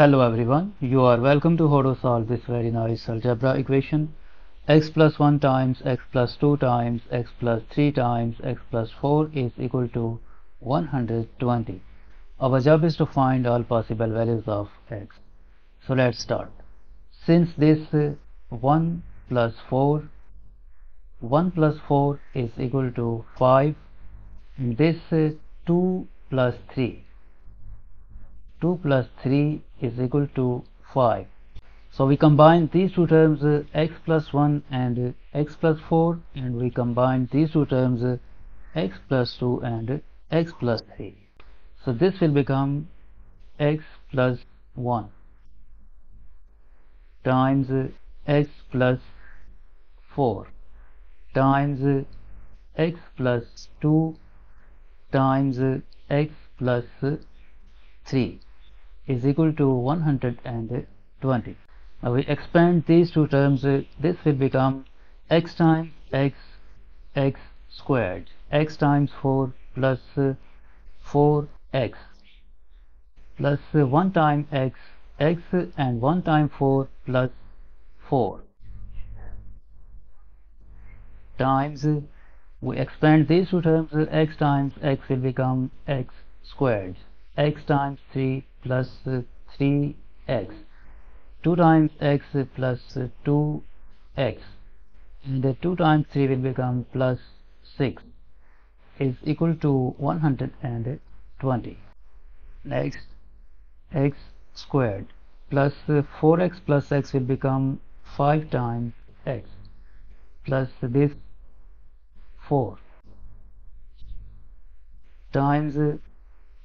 Hello everyone, you are welcome to how to solve this very nice algebra equation x plus 1 times x plus 2 times x plus 3 times x plus 4 is equal to 120. Our job is to find all possible values of x. So let's start. Since this uh, 1 plus 4 1 plus 4 is equal to 5 this uh, 2 plus 3 2 plus 3 is equal to 5 so we combine these two terms uh, x plus 1 and uh, x plus 4 and we combine these two terms uh, x plus 2 and x plus 3 so this will become x plus 1 times x plus 4 times x plus 2 times x plus 3 is equal to 120. Now we expand these two terms, uh, this will become x times x x squared, x times 4 uh, 4x uh, 1 time x x and 1 time 4 plus 4 times uh, we expand these two terms uh, x times x will become x squared. x times 3 plus uh, 3x 2 times x plus uh, 2x and 2 times 3 will become plus 6 is equal to 120 next x squared plus uh, 4x plus x will become 5 times x plus this 4 times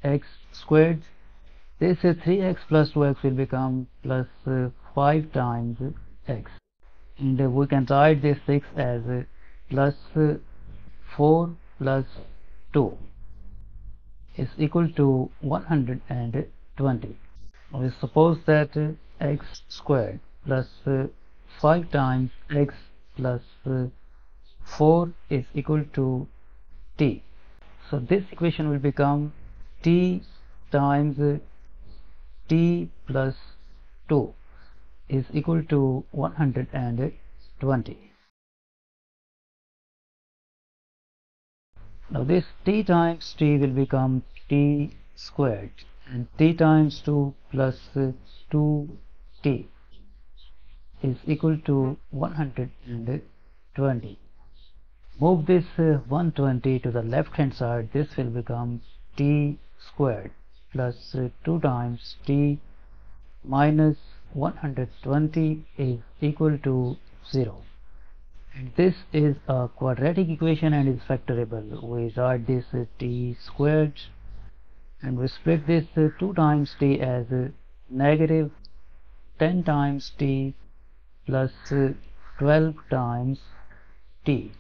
x squared this is 3x plus 2x will become plus, uh, 5 times x. And we can write this 6 as uh, plus, uh, 4 plus 2 is equal to 120 we suppose that x squared plus uh, 5 times x plus 4 is equal to t. So this equation will become t times t plus 2 is equal to 120 now this t times t will become t squared and t times 2 plus 2t is equal to 120 move this uh, 120 to the left hand side this will become t squared plus 2 times t minus 120 is equal to 0 and this is a quadratic equation and is factorable. We write this t squared and we split this 2 times t as negative 10 times t plus 12 times t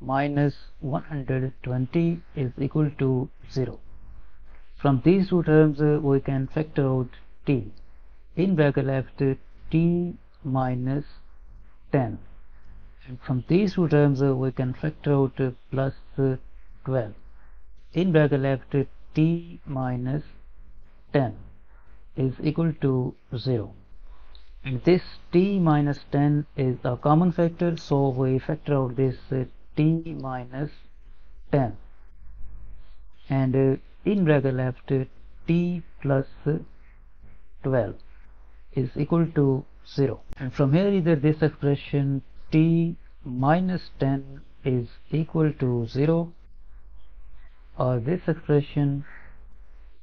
minus 120 is equal to 0 from these two terms uh, we can factor out t. In bracket left t minus 10 and from these two terms uh, we can factor out plus 12 in bracket left t minus 10 is equal to 0 and this t minus 10 is a common factor so we factor out this uh, t minus 10 and uh, in bracket left t plus 12 is equal to 0 and from here either this expression t minus 10 is equal to 0 or this expression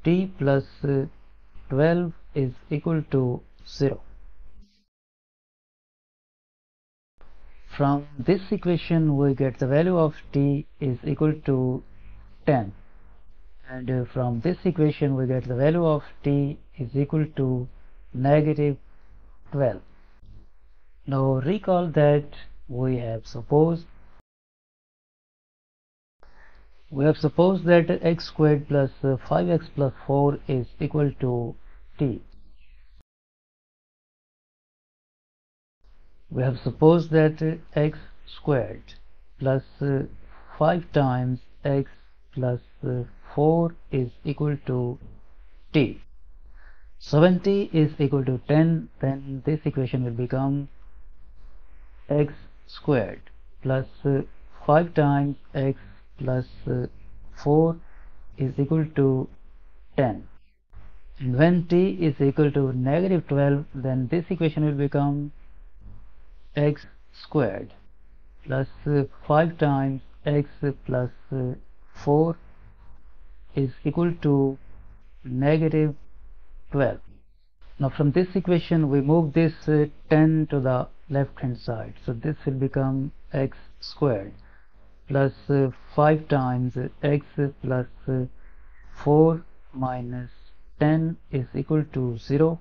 t plus 12 is equal to 0 from this equation we get the value of t is equal to 10 and uh, from this equation we get the value of t is equal to negative 12 now recall that we have supposed we have supposed that x squared plus 5x uh, plus 4 is equal to t. We have supposed that x squared uh, 5 times x plus 4 is equal to t. 70 is equal to 10 then this equation will become x squared plus uh, 5 times x plus uh, 4 is equal to 10 and when t is equal to negative 12 then this equation will become x squared plus uh, 5 times x plus uh, 4 is equal to negative 12 now from this equation we move this uh, 10 to the left hand side. So this will become x squared plus uh, 5 times x plus uh, 4 minus 10 is equal to 0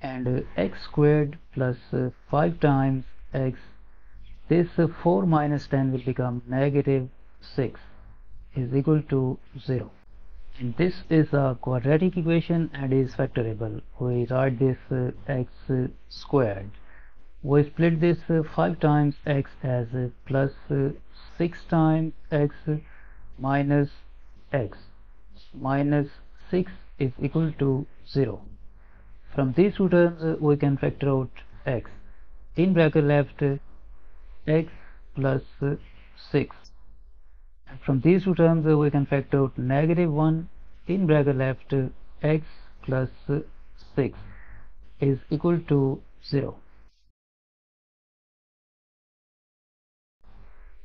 and uh, x squared plus 5 times x this 4 minus 10 will become negative 6 is equal to 0 and this is a quadratic equation and is factorable. We write this uh, x squared. We split this uh, 5 times x as uh, plus, 6 times x minus x. Minus 6 is equal to 0 from these two terms we can factor out x. In bracket left x plus 6 and from these two terms we can factor out negative 1 in bracket left x plus 6 is equal to 0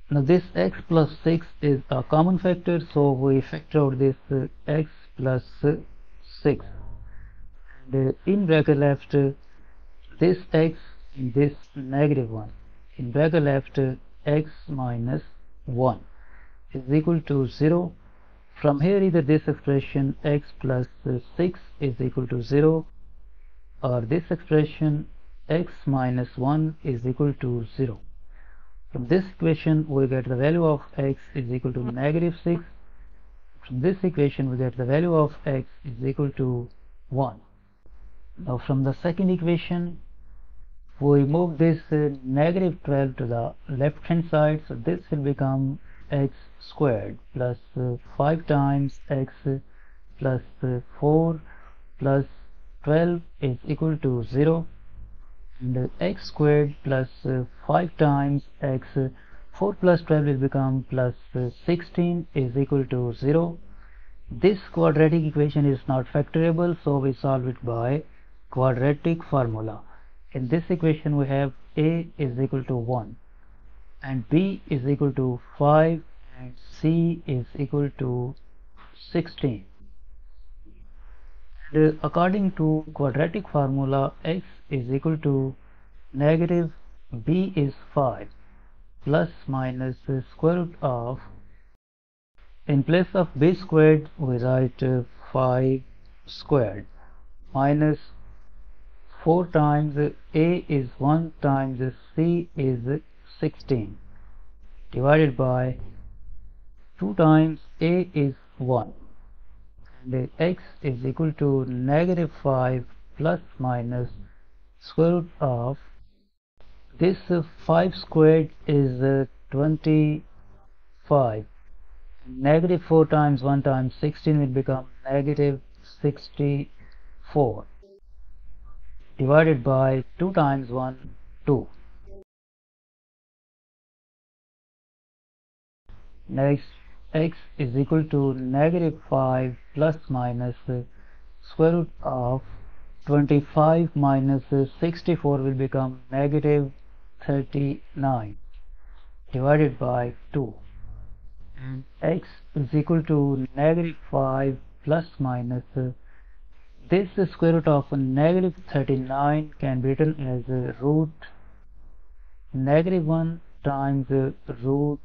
now this x plus 6 is a common factor so we factor out this uh, x plus uh, 6 and uh, in bracket left uh, this x this negative 1 in bracket left uh, x minus 1 is equal to 0 from here either this expression x uh, 6 is equal to 0 or this expression x minus 1 is equal to 0 from this equation we get the value of x is equal to negative 6 from this equation we get the value of x is equal to 1 now from the second equation we move this uh, negative 12 to the left hand side. So this will become x squared plus uh, 5 times x plus, uh, 4 plus 12 is equal to 0 and x squared plus, uh, 5 times x 4 plus 12 will become plus 16 is equal to 0 this quadratic equation is not factorable so we solve it by quadratic formula. In this equation we have a is equal to 1 and b is equal to 5 and c is equal to 16 and uh, according to quadratic formula x is equal to negative b is 5 plus minus the square root of in place of b squared we write uh, 5 squared minus 4 times a is 1 times c is 16 divided by 2 times a is 1 and x is equal to negative 5 plus minus square root of this 5 squared is uh, 25 negative 4 times 1 times 16 will become negative 64 divided by 2 times 1 2 next x is equal to negative 5 plus minus square root of 25 minus 64 will become negative 39 divided by 2 and x is equal to negative 5 plus minus this square root of negative 39 can be written as root negative 1 times root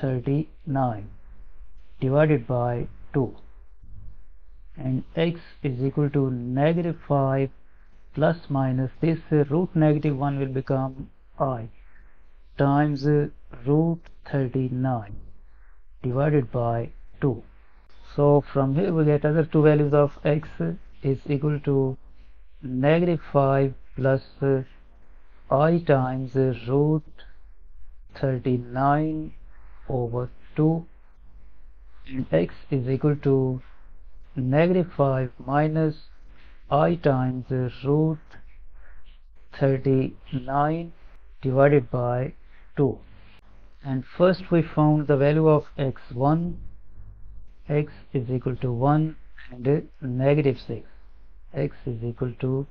39 divided by 2 and x is equal to negative 5 plus minus this uh, root negative 1 will become i times uh, root 39 divided by 2 so from here we get other two values of x is equal to negative 5 plus uh, i times root 39 over 2 and x is equal to negative 5 minus i times root 39 divided by 2 and first we found the value of x1 x is equal to 1 and negative 6 x is equal to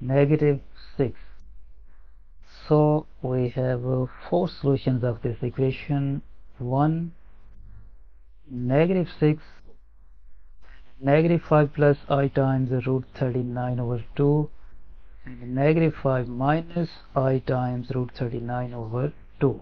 negative 6 so we have uh, four solutions of this equation 1 negative 6 negative 5 plus i times the root 39 over 2 and negative 5 minus i times root 39 over 2